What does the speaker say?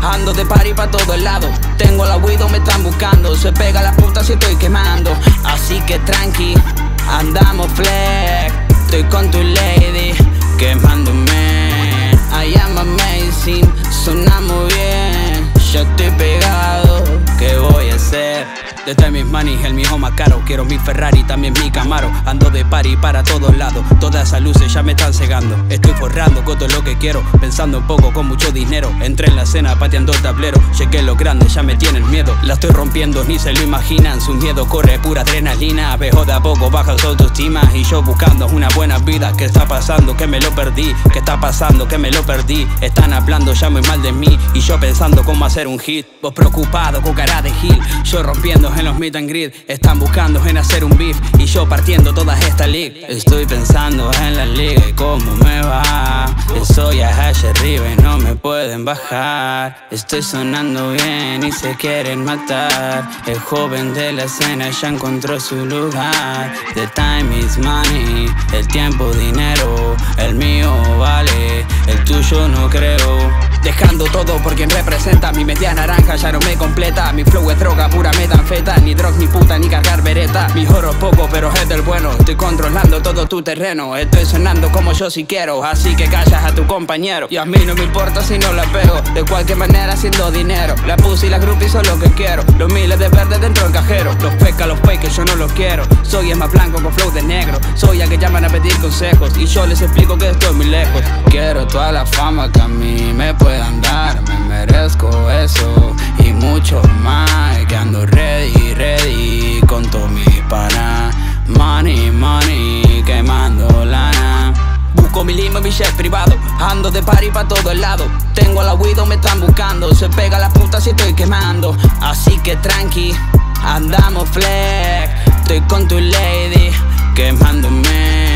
Ando de party pa' todos lados. Tengo la Widow, me están buscando. Se pega la puta si estoy quemando. Así que tranqui, andamos flex. Estoy con tu lady, quemándome. I am amazing, sonamos bien. Ya estoy pegado, ¿qué voy a hacer? Desde mis manis, el mío más caro. Quiero mi Ferrari, también mi Camaro. Ando de party para todos lados. Todas esas luces ya me están cegando. Estoy forrando con todo lo que quiero. Pensando un poco con mucho dinero. Entré en la cena pateando el tablero. Llegué los grandes, ya me tienen miedo. La estoy rompiendo, ni se lo imaginan. Su miedo corre pura adrenalina. Veo de a poco baja su autoestima. Y yo buscando una buena vida. ¿Qué está pasando? Que me lo perdí. ¿Qué está pasando? Que me lo perdí. Están hablando ya muy mal de mí. Y yo pensando cómo hacer un hit. Vos preocupado con cara de gil. Yo rompiendo en los meet and greet Están buscando en hacer un beef Y yo partiendo toda esta league Estoy pensando en la liga y cómo me va. Estoy allá arriba y no me pueden bajar. Estoy sonando bien y se quieren matar. El joven de la escena ya encontró su lugar. The time is money, el tiempo dinero. El mío vale, el tuyo no creo todo por quien representa. Mi media naranja ya no me completa. Mi flow es droga, pura metanfeta Ni droga, ni puta, ni cargar vereta Mi oro poco, pero es del bueno. Estoy controlando todo tu terreno. Estoy sonando como yo si quiero. Así que callas a tu compañero. Y a mí no me importa si no la pego. De cualquier manera haciendo dinero. La puse y la groupies son lo que quiero. Los miles de verdes dentro del cajero. Los peca, los que yo no los quiero. Soy el más blanco con flow de negro. Soy el que llaman a pedir consejos. Y yo les explico que estoy muy lejos. Quiero toda la fama que a mí me puedan dar mi mi jet privado. Ando de party pa' todo el lado. Tengo la Widow, me están buscando. Se pega la puta si estoy quemando. Así que tranqui, andamos flex. Estoy con tu lady, quemándome